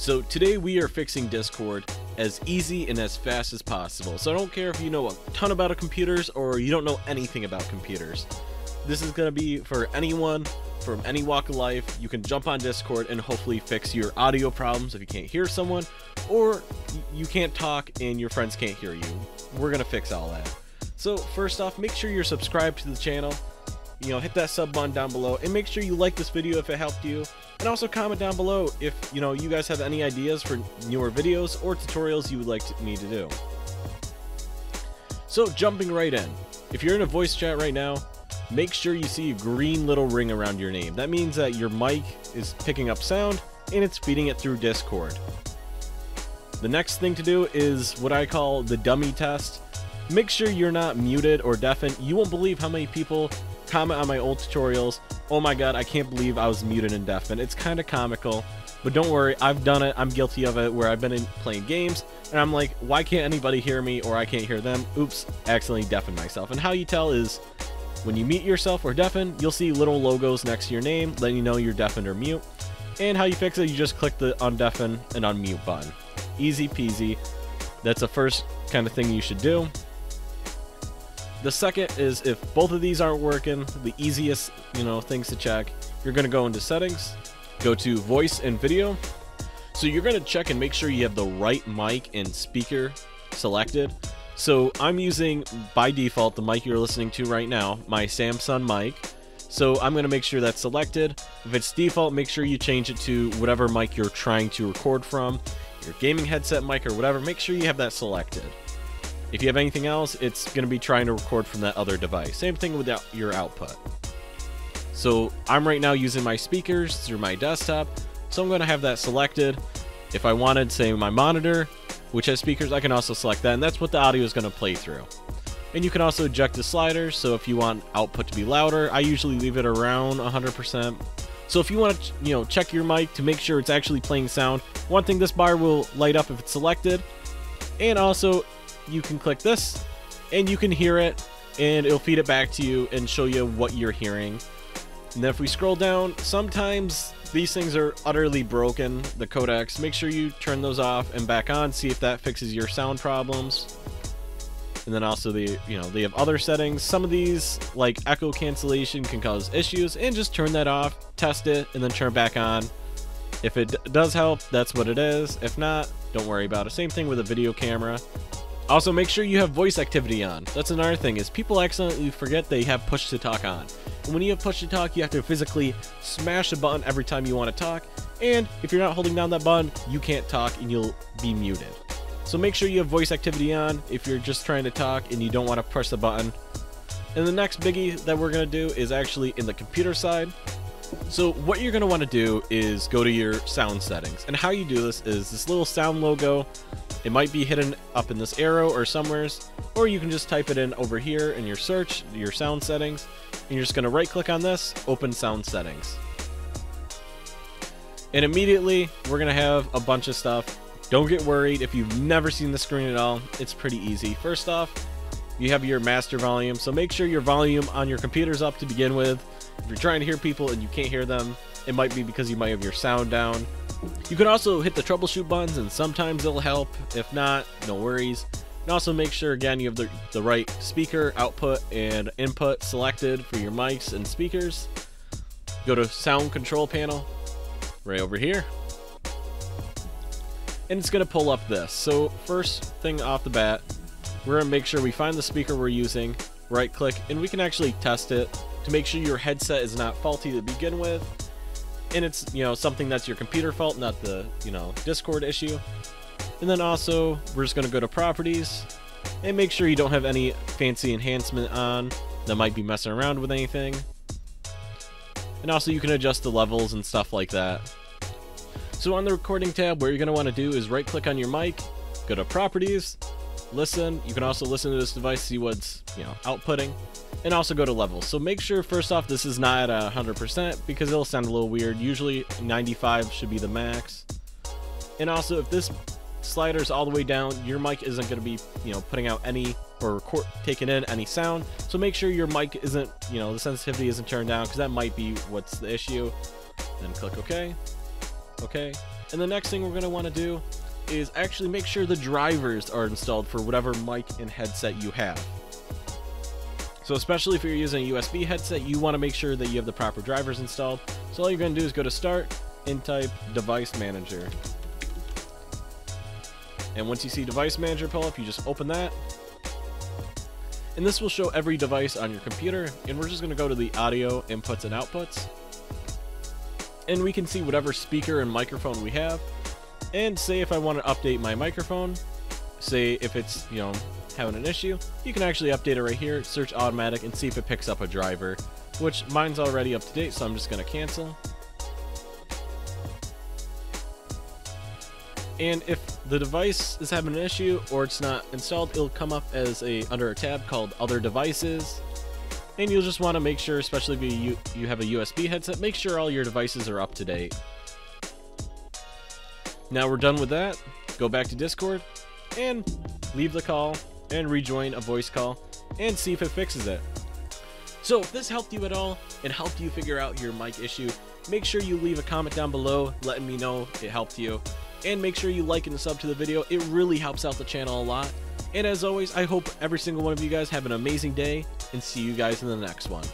So today we are fixing Discord as easy and as fast as possible. So I don't care if you know a ton about computers or you don't know anything about computers. This is going to be for anyone from any walk of life. You can jump on Discord and hopefully fix your audio problems if you can't hear someone or you can't talk and your friends can't hear you. We're going to fix all that. So first off, make sure you're subscribed to the channel you know, hit that sub button down below and make sure you like this video if it helped you. And also comment down below if, you know, you guys have any ideas for newer videos or tutorials you would like to, me to do. So jumping right in, if you're in a voice chat right now, make sure you see a green little ring around your name. That means that your mic is picking up sound and it's feeding it through Discord. The next thing to do is what I call the dummy test. Make sure you're not muted or deafened. You won't believe how many people comment on my old tutorials. Oh my god, I can't believe I was muted and deafened. It's kind of comical, but don't worry, I've done it. I'm guilty of it where I've been in playing games and I'm like, why can't anybody hear me or I can't hear them? Oops, accidentally deafened myself. And how you tell is when you mute yourself or deafen, you'll see little logos next to your name letting you know you're deafened or mute. And how you fix it, you just click the undeafen and unmute button. Easy peasy. That's the first kind of thing you should do. The second is if both of these aren't working, the easiest, you know, things to check, you're going to go into settings, go to voice and video. So you're going to check and make sure you have the right mic and speaker selected. So I'm using by default the mic you're listening to right now, my Samsung mic. So I'm going to make sure that's selected. If it's default, make sure you change it to whatever mic you're trying to record from, your gaming headset mic or whatever, make sure you have that selected. If you have anything else, it's going to be trying to record from that other device. Same thing with your output. So I'm right now using my speakers through my desktop, so I'm going to have that selected. If I wanted, say, my monitor, which has speakers, I can also select that, and that's what the audio is going to play through. And you can also eject the sliders, so if you want output to be louder, I usually leave it around 100%. So if you want to, you know, check your mic to make sure it's actually playing sound, one thing this bar will light up if it's selected, and also you can click this and you can hear it and it'll feed it back to you and show you what you're hearing. And then if we scroll down, sometimes these things are utterly broken, the codecs. Make sure you turn those off and back on, see if that fixes your sound problems. And then also the, you know, they have other settings. Some of these, like echo cancellation, can cause issues, and just turn that off, test it, and then turn it back on. If it does help, that's what it is. If not, don't worry about it. Same thing with a video camera. Also, make sure you have voice activity on. That's another thing, is people accidentally forget they have push to talk on. And when you have push to talk, you have to physically smash a button every time you want to talk, and if you're not holding down that button, you can't talk and you'll be muted. So make sure you have voice activity on if you're just trying to talk and you don't want to press the button. And the next biggie that we're going to do is actually in the computer side. So what you're going to want to do is go to your sound settings. And how you do this is this little sound logo it might be hidden up in this arrow or somewheres, or you can just type it in over here in your search, your sound settings, and you're just to right click on this, open sound settings. And immediately, we're to have a bunch of stuff. Don't get worried if you've never seen the screen at all, it's pretty easy. First off, you have your master volume, so make sure your volume on your computer's up to begin with. If you're trying to hear people and you can't hear them, it might be because you might have your sound down. You can also hit the troubleshoot buttons and sometimes it'll help. If not, no worries. And also make sure again you have the, the right speaker output and input selected for your mics and speakers. Go to sound control panel right over here. And it's to pull up this. So first thing off the bat, we're to make sure we find the speaker we're using, right click, and we can actually test it to make sure your headset is not faulty to begin with and it's you know something that's your computer fault not the you know discord issue. And then also we're just to go to properties and make sure you don't have any fancy enhancement on that might be messing around with anything. And also you can adjust the levels and stuff like that. So on the recording tab what you're want to do is right click on your mic go to properties listen you can also listen to this device see what's you know outputting and also go to levels. So make sure first off this is not at 100% because it'll sound a little weird. Usually 95 should be the max. And also if this slider is all the way down, your mic isn't going to be, you know, putting out any or record, taking in any sound. So make sure your mic isn't, you know, the sensitivity isn't turned down because that might be what's the issue. Then click OK. OK. And the next thing we're going to want to do is actually make sure the drivers are installed for whatever mic and headset you have. So especially if you're using a USB headset, you want to make sure that you have the proper drivers installed. So all you're going to do is go to Start and type Device Manager. And once you see Device Manager pull up, you just open that. And this will show every device on your computer, and we're just going to go to the audio inputs and outputs. And we can see whatever speaker and microphone we have. And say if I want to update my microphone, say if it's, you know, having an issue, you can actually update it right here, search automatic, and see if it picks up a driver, which mine's already up to date, so I'm just going to cancel. And if the device is having an issue or it's not installed, it'll come up as a under a tab called Other Devices. And you'll just want to make sure, especially if you, you have a USB headset, make sure all your devices are up to date. Now we're done with that, go back to Discord and leave the call and rejoin a voice call and see if it fixes it. So if this helped you at all and helped you figure out your mic issue, make sure you leave a comment down below letting me know it helped you. And make sure you like and sub to the video, it really helps out the channel a lot. And as always, I hope every single one of you guys have an amazing day and see you guys in the next one.